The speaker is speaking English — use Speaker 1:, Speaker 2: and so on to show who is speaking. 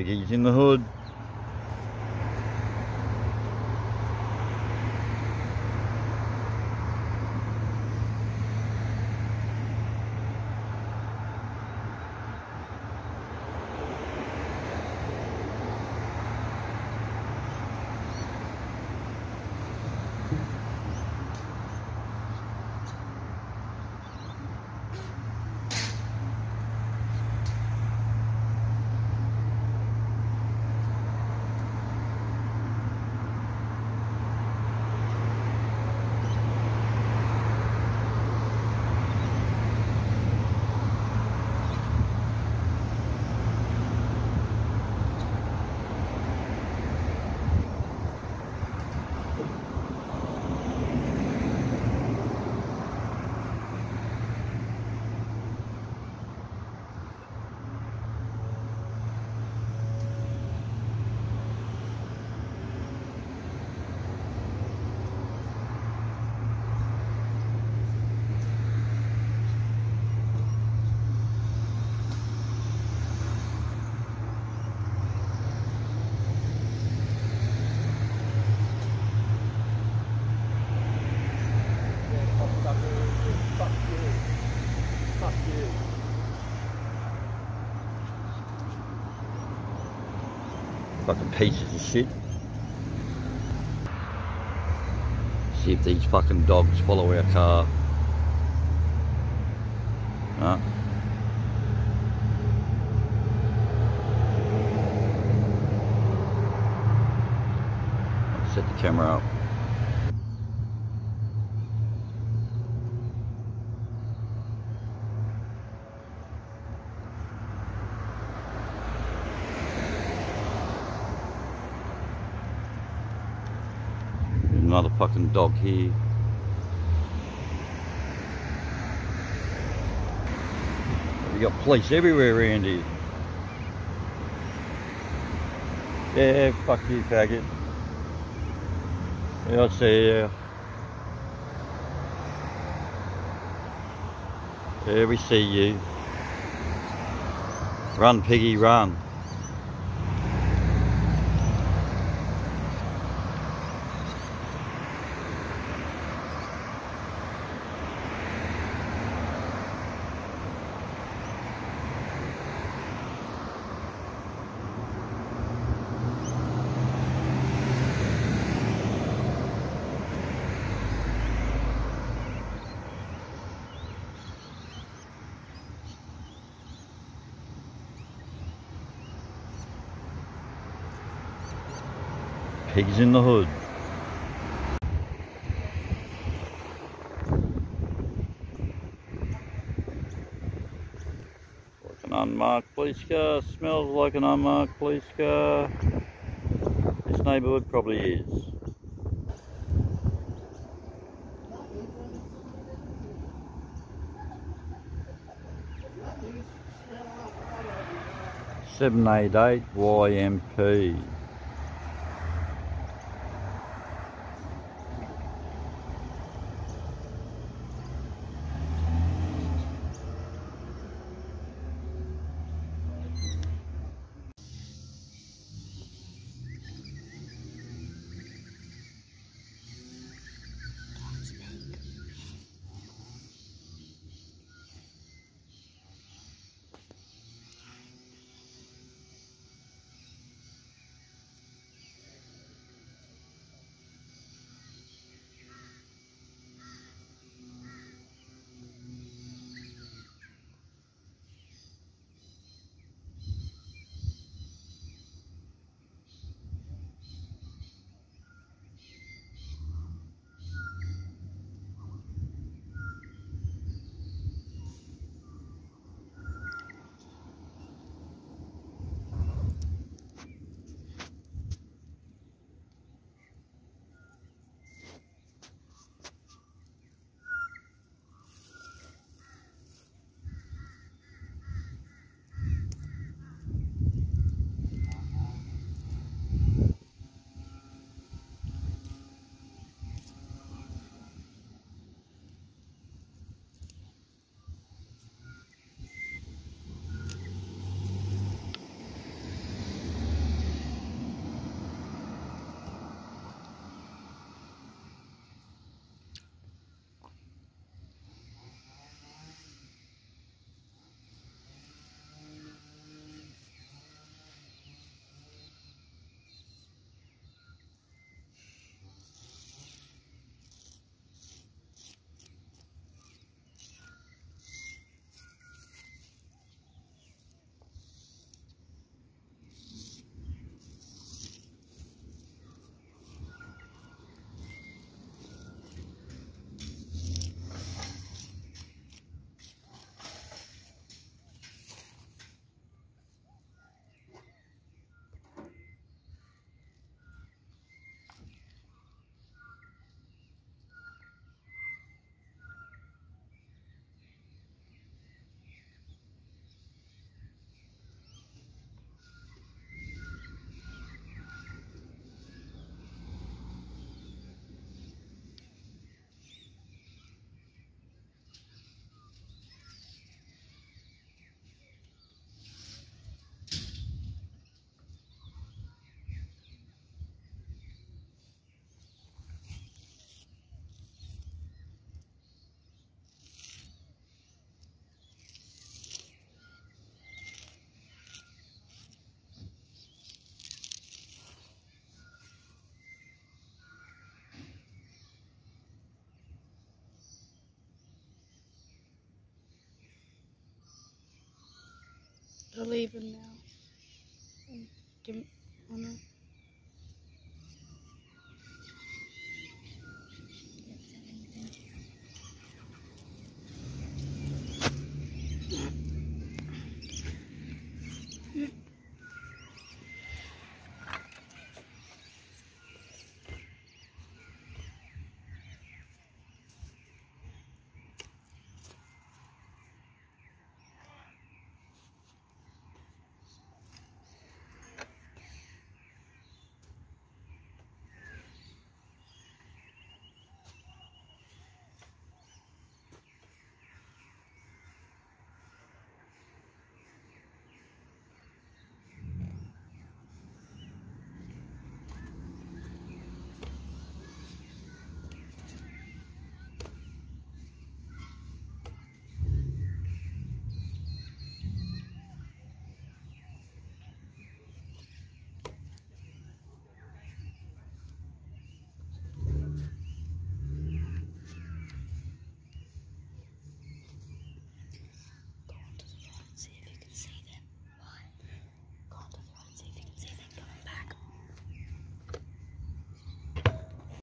Speaker 1: Piggies in the hood. Fucking pieces of shit. See if these fucking dogs follow our car. No. Set the camera up. Another fucking dog here. We got police everywhere around here. Yeah, fuck you, faggot. Yeah, I see you. Yeah, we see you. Run, piggy, run. Pigs in the hood. Like an unmarked police car, smells like an unmarked police car. This neighbourhood probably is. Seven eight eight YMP.
Speaker 2: Leaving now.